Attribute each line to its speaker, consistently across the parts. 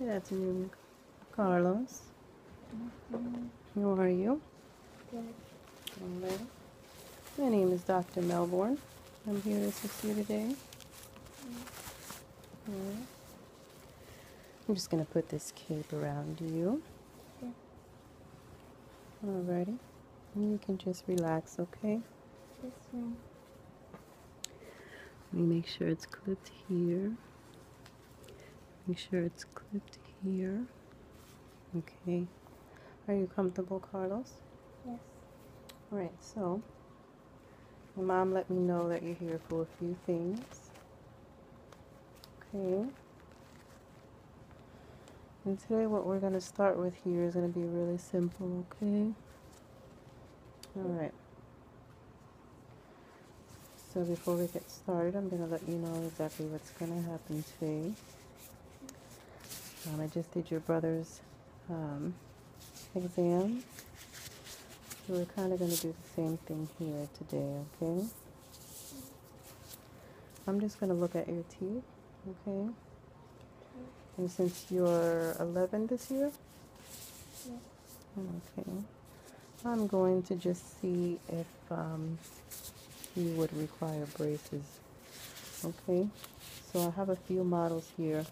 Speaker 1: Good afternoon, Carlos. How are you?
Speaker 2: Good.
Speaker 1: Right. My name is Dr. Melbourne. I'm here to assist you today. Right. I'm just going to put this cape around you.
Speaker 2: Okay.
Speaker 1: Alrighty. And you can just relax, okay?
Speaker 2: This one.
Speaker 1: Let me make sure it's clipped here. Make sure it's clipped here. Okay. Are you comfortable, Carlos?
Speaker 2: Yes.
Speaker 1: Alright, so your mom let me know that you're here for a few things. Okay. And today what we're going to start with here is going to be really simple, okay? Alright. So before we get started, I'm going to let you know exactly what's going to happen today. Um, I just did your brother's um, exam. So we're kind of going to do the same thing here today, okay? I'm just going to look at your teeth, okay? And since you're 11 this year,
Speaker 2: Yes.
Speaker 1: okay, I'm going to just see if um, you would require braces, okay? So I have a few models here.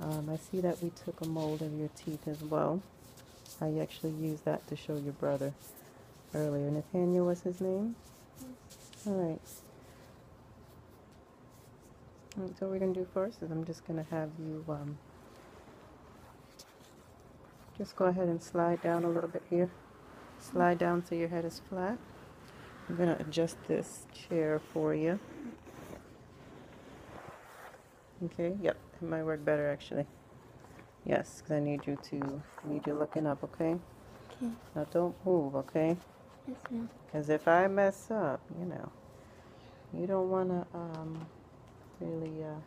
Speaker 1: Um, I see that we took a mold of your teeth as well. I actually used that to show your brother earlier. Nathaniel was his name? All right. All right, So what we're going to do first is I'm just going to have you um, just go ahead and slide down a little bit here. Slide down so your head is flat. I'm going to adjust this chair for you. Okay, yep, it might work better actually. Yes, because I need you to, need you looking up, okay?
Speaker 2: Okay.
Speaker 1: Now don't move, okay?
Speaker 2: Yes, ma'am.
Speaker 1: Because if I mess up, you know, you don't want to um, really uh,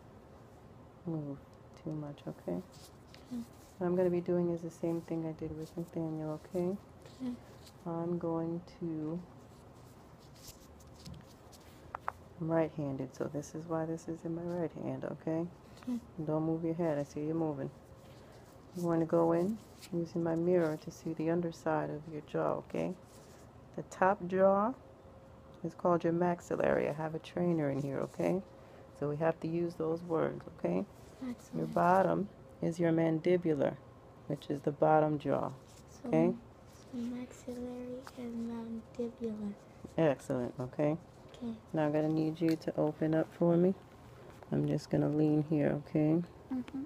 Speaker 1: move too much, okay?
Speaker 2: Okay.
Speaker 1: What I'm going to be doing is the same thing I did with Nathaniel, okay?
Speaker 2: Okay.
Speaker 1: I'm going to. I'm right handed, so this is why this is in my right hand, okay? Don't move your head, I see you moving. You want to go in using my mirror to see the underside of your jaw, okay? The top jaw is called your maxillary. I have a trainer in here, okay? So we have to use those words, okay? Your bottom is your mandibular, which is the bottom jaw,
Speaker 2: So,
Speaker 1: okay?
Speaker 2: so maxillary and mandibular.
Speaker 1: Excellent, okay?
Speaker 2: Okay.
Speaker 1: Now I'm going to need you to open up for me. I'm just going to lean here, okay?
Speaker 2: Mm-hmm.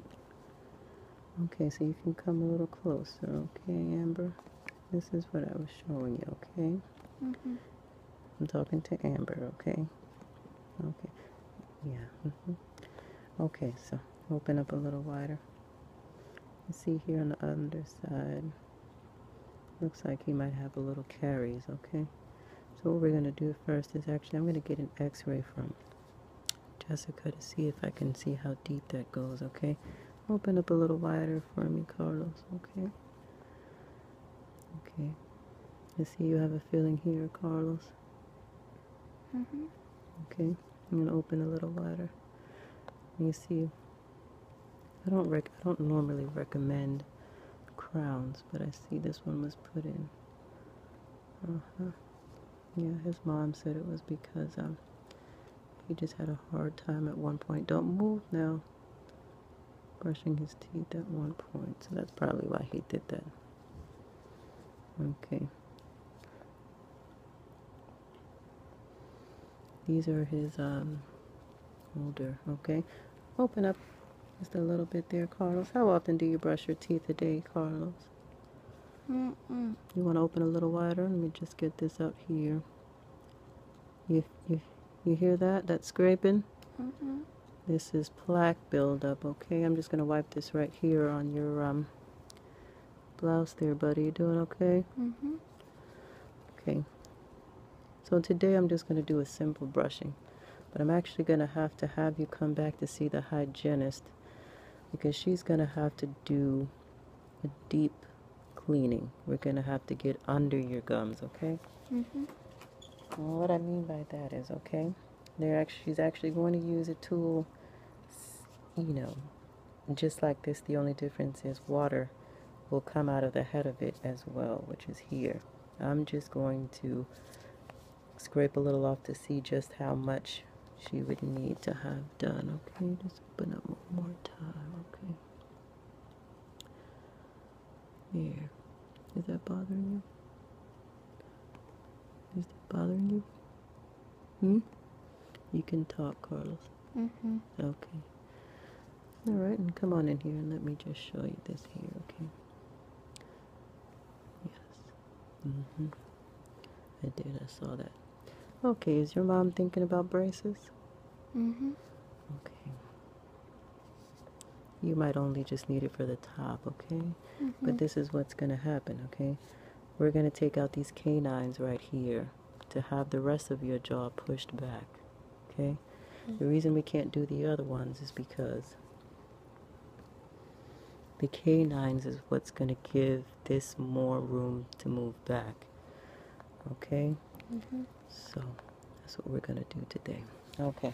Speaker 1: Okay, so you can come a little closer, okay, Amber? This is what I was showing you, okay?
Speaker 2: Mm-hmm.
Speaker 1: I'm talking to Amber, okay? Okay. Yeah. hmm Okay, so open up a little wider. You see here on the underside, looks like he might have a little caries, okay? So what we're going to do first is actually, I'm going to get an x-ray from Jessica to see if I can see how deep that goes, okay? Open up a little wider for me, Carlos, okay? Okay. I see you have a feeling here, Carlos.
Speaker 2: Mm-hmm.
Speaker 1: Okay, I'm gonna open a little wider. And you see, I don't rec- I don't normally recommend crowns, but I see this one was put in. Uh huh. Yeah, his mom said it was because um he just had a hard time at one point. Don't move now. Brushing his teeth at one point, so that's probably why he did that. Okay. These are his um older, okay? Open up just a little bit there, Carlos. How often do you brush your teeth a day, Carlos?
Speaker 2: Mm-mm.
Speaker 1: You want to open a little wider? Let me just get this up here. You you you hear that? That scraping?
Speaker 2: Mm-hmm.
Speaker 1: This is plaque buildup, okay? I'm just gonna wipe this right here on your um blouse there, buddy. You doing okay?
Speaker 2: Mm-hmm.
Speaker 1: Okay. So today I'm just going to do a simple brushing. But I'm actually going to have to have you come back to see the hygienist because she's going to have to do a deep cleaning. We're going to have to get under your gums, okay?
Speaker 2: Mm-hmm.
Speaker 1: And what I mean by that is, okay, they're actually, she's actually going to use a tool, you know, just like this, the only difference is water will come out of the head of it as well, which is here. I'm just going to scrape a little off to see just how much she would need to have done. Okay, just open up one more time. Okay. Here. Is that bothering you? Bothering you? Hmm? You can talk, Carlos.
Speaker 2: Mm-hmm.
Speaker 1: Okay. All right, and come on in here and let me just show you this here, okay? Yes. Mm-hmm. I did, I saw that. Okay, is your mom thinking about braces?
Speaker 2: Mm-hmm.
Speaker 1: Okay. You might only just need it for the top, okay?
Speaker 2: Mm-hmm.
Speaker 1: But this is what's going to happen, okay? We're going to take out these canines right here to have the rest of your jaw pushed back, okay? The reason we can't do the other ones is because the canines is what's going to give this more room to move back, okay?
Speaker 2: Mm-hmm.
Speaker 1: So that's what we're going to do today. Okay.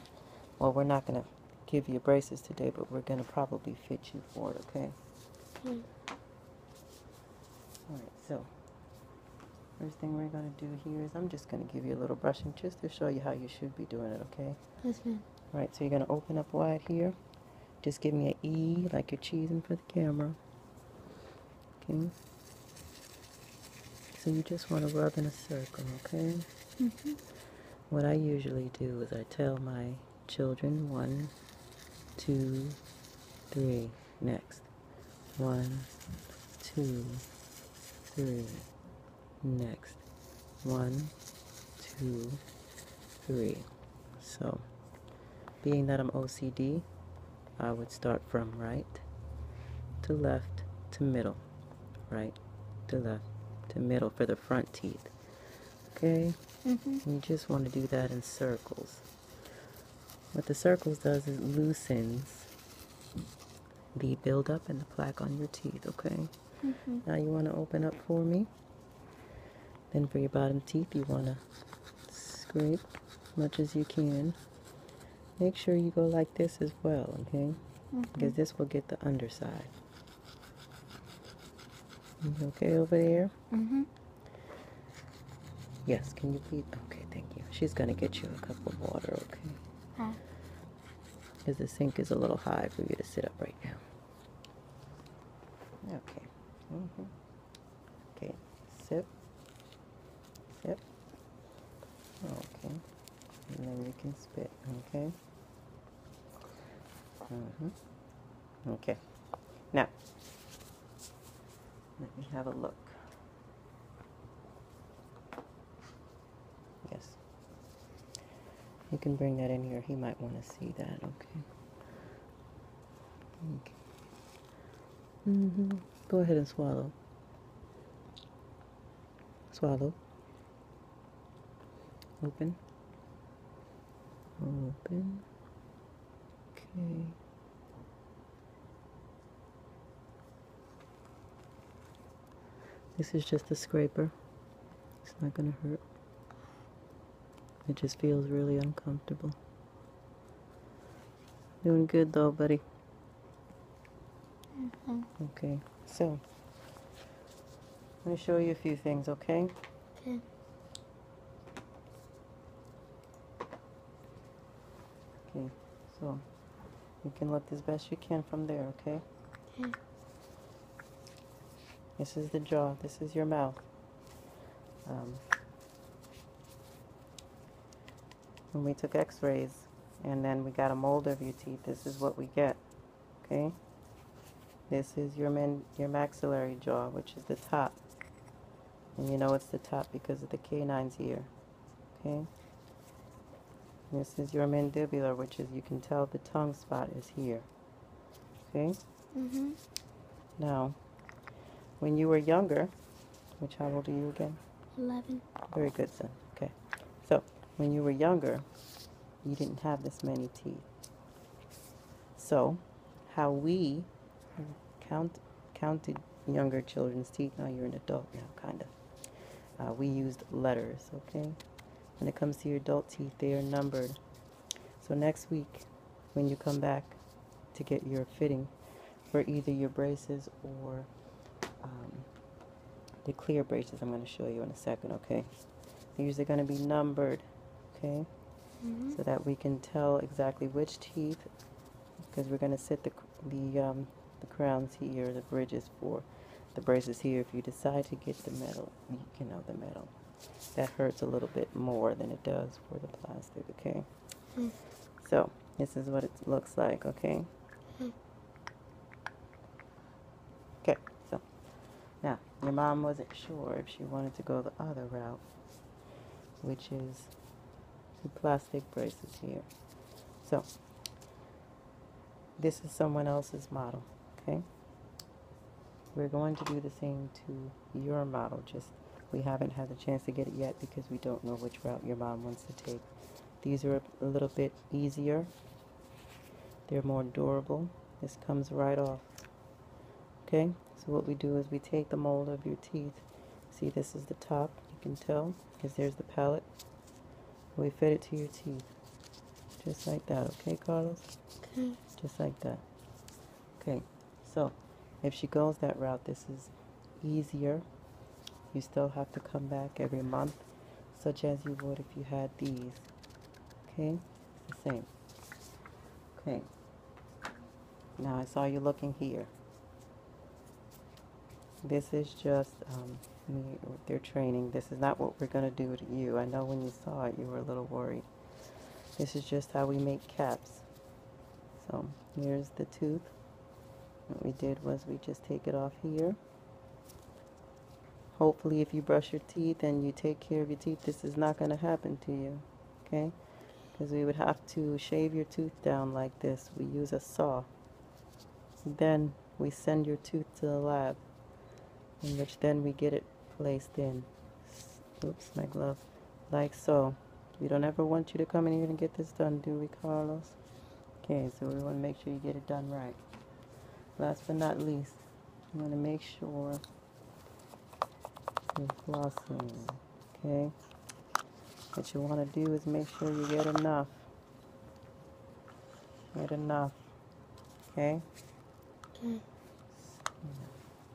Speaker 1: Well, we're not going to give you braces today, but we're going to probably fit you for it, okay?
Speaker 2: Mm.
Speaker 1: All right, so first thing we're going to do here is I'm just going to give you a little brushing just to show you how you should be doing it, okay?
Speaker 2: Yes, ma'am.
Speaker 1: All right, so you're going to open up wide here. Just give me an E like you're cheesing for the camera. Okay? So you just want to rub in a circle, okay?
Speaker 2: Mm-hmm.
Speaker 1: What I usually do is I tell my children one, two, three, next. One, two, three, next. One, two, three. So, being that I'm OCD, I would start from right to left to middle. Right to left to middle for the front teeth. Okay?
Speaker 2: Mm-hmm.
Speaker 1: You just want to do that in circles. What the circles does is loosens the buildup and the plaque on your teeth, okay?
Speaker 2: Mm-hmm.
Speaker 1: Now you want to open up for me. Then for your bottom teeth, you want to scrape as much as you can. Make sure you go like this as well, okay? Because this will get the underside. You okay over there?
Speaker 2: Mm-hmm.
Speaker 1: Yes, can you please? Okay, thank you. She's going to get you a cup of water, okay?
Speaker 2: Hi.
Speaker 1: Because the sink is a little high for you to sit up right now. Okay. hmm Okay. Sip. Sip. Okay. And then you can spit, okay? hmm Okay. Now, let me have a look. Yes. You can bring that in here. He might want to see that, okay? Okay. hmm Go ahead and swallow. Swallow. Open. Open. Okay. This is just a scraper. It's not going to hurt. It just feels really uncomfortable. Doing good though, buddy.
Speaker 2: Mm-hmm.
Speaker 1: Okay, so let me show you a few things, okay?
Speaker 2: Okay.
Speaker 1: Okay, so you can look as best you can from there, okay?
Speaker 2: Okay.
Speaker 1: This is the jaw, this is your mouth. Um, when we took x-rays and then we got a mold of your teeth, this is what we get, okay? This is your man, your maxillary jaw, which is the top. And you know it's the top because of the canines here, okay? This is your mandibular, which is, you can tell the tongue spot is here, okay?
Speaker 2: Mm-hmm.
Speaker 1: Now, when you were younger, which how old are you again?
Speaker 2: Eleven.
Speaker 1: Very good, son. Okay. So, when you were younger, you didn't have this many teeth. So, how we count counted younger children's teeth, now you're an adult now, kind of. Uh, we used letters, okay? When it comes to your adult teeth, they are numbered. So next week, when you come back to get your fitting, for either your braces or um, the clear braces I'm going to show you in a second, okay? These are going to be numbered, okay?
Speaker 2: Mm-hmm.
Speaker 1: So that we can tell exactly which teeth, because we're going to set the, the, um, the crowns here, the bridges for the braces here. If you decide to get the metal, you can know, the metal. That hurts a little bit more than it does for the plastic, okay?
Speaker 2: Mm.
Speaker 1: So, this is what it looks like, okay?
Speaker 2: Mm.
Speaker 1: Okay, so now your mom wasn't sure if she wanted to go the other route, which is the plastic braces here. So, this is someone else's model, okay? We're going to do the same to your model, just we haven't had the chance to get it yet because we don't know which route your mom wants to take. These are a little bit easier. They're more durable. This comes right off. Okay, so what we do is we take the mold of your teeth. See, this is the top, you can tell, because there's the palate. We fit it to your teeth. Just like that, okay, Carlos?
Speaker 2: Okay.
Speaker 1: Just like that. Okay, so if she goes that route, this is easier. You still have to come back every month, such as you would if you had these. Okay, the same. Okay. Now I saw you looking here. This is just um, me with their training. This is not what we're going to do to you. I know when you saw it, you were a little worried. This is just how we make caps. So here's the tooth. What we did was we just take it off here. Hopefully if you brush your teeth and you take care of your teeth, this is not going to happen to you. Okay? Because we would have to shave your tooth down like this. We use a saw. Then we send your tooth to the lab, in which then we get it placed in. Oops, my glove. Like so. We don't ever want you to come in here and get this done, do we, Carlos? Okay, so we want to make sure you get it done right. Last but not least, you want to make sure you're flossing, okay? What you want to do is make sure you get enough. Get enough, okay? Mm.
Speaker 2: Okay.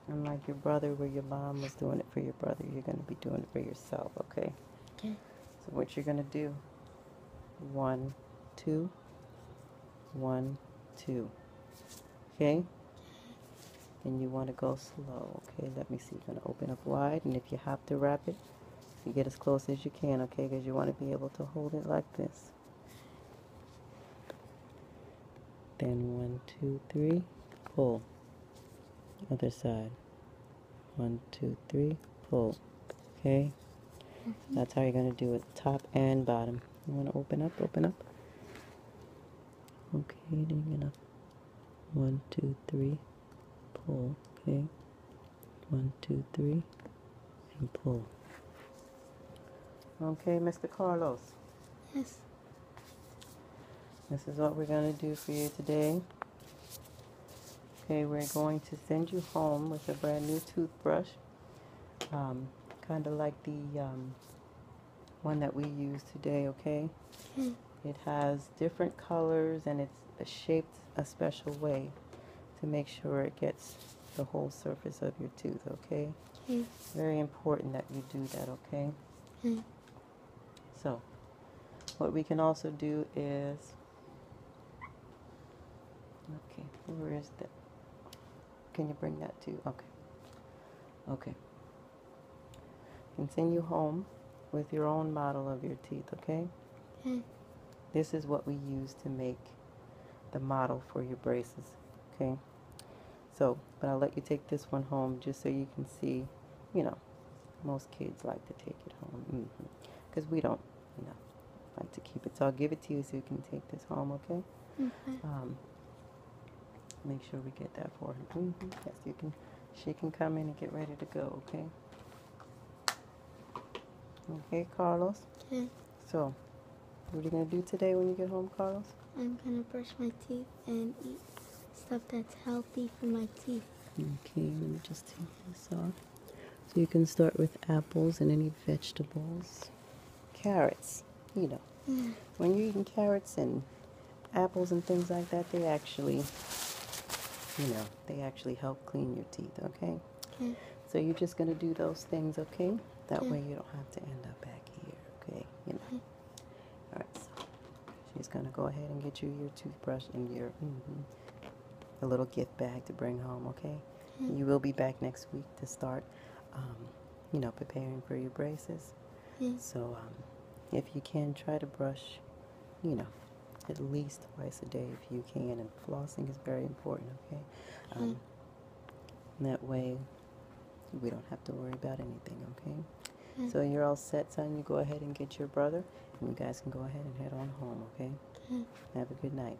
Speaker 1: Unlike your brother, where your mom was doing it for your brother, you're going to be doing it for yourself, okay?
Speaker 2: Okay.
Speaker 1: So what you're going to do, one, two, one, two, okay? And you want to go slow, okay? Let me see. You're going to open up wide, and if you have to wrap it, you get as close as you can, okay? Because you want to be able to hold it like this. Then one, two, three, pull. Other side. One, two, three, pull. Okay? Mm-hmm. That's how you're going to do it, top and bottom. You want to open up, open up. Okay, then you're to one, two, three, pull. Okay? One, two, three, and pull. Okay, Mr. Carlos.
Speaker 2: Yes.
Speaker 1: This is what we're going to do for you today. Okay, we're going to send you home with a brand new toothbrush. Um, kind of like the um, one that we use today, okay?
Speaker 2: Okay.
Speaker 1: It has different colors and it's shaped a special way to make sure it gets the whole surface of your tooth, okay?
Speaker 2: Okay.
Speaker 1: Very important that you do that, okay?
Speaker 2: Okay.
Speaker 1: So, what we can also do is, okay, where is that? Can you bring that too? Okay. Okay. Continue home with your own model of your teeth, okay?
Speaker 2: Okay.
Speaker 1: This is what we use to make the model for your braces, okay? So, but I'll let you take this one home just so you can see, you know, most kids like to take it home. Because we don't, you know, like to keep it. So I'll give it to you so you can take this home, okay?
Speaker 2: Okay.
Speaker 1: Um, make sure we get that for her. hmm Yes, you can. She can come in and get ready to go, okay? Okay, Carlos?
Speaker 2: Okay.
Speaker 1: So, what are you going to do today when you get home, Carlos?
Speaker 2: I'm gonna brush my teeth and eat stuff that's healthy for my teeth.
Speaker 1: Okay, let me just take this off. So you can start with apples and any vegetables. Carrots, you know.
Speaker 2: Yeah.
Speaker 1: When you're eating carrots and apples and things like that, they actually you know, they actually help clean your teeth, okay?
Speaker 2: Okay.
Speaker 1: So you're just going to do those things, okay? That
Speaker 2: Okay.
Speaker 1: way you don't have to end up back here, okay? You know.
Speaker 2: Okay.
Speaker 1: All right. So she's going to go ahead and get you your toothbrush and your hmm a little gift bag to bring home, okay?
Speaker 2: Okay.
Speaker 1: You will be back next week to start, um, you know, preparing for your braces.
Speaker 2: Okay.
Speaker 1: So um, if you can, try to brush, you know, at least twice a day if you can. And flossing is very important, okay? Um, that way we don't have to worry about anything, okay? So you're all set, son. You go ahead and get your brother, and you guys can go ahead and head on home, okay? Have a good night.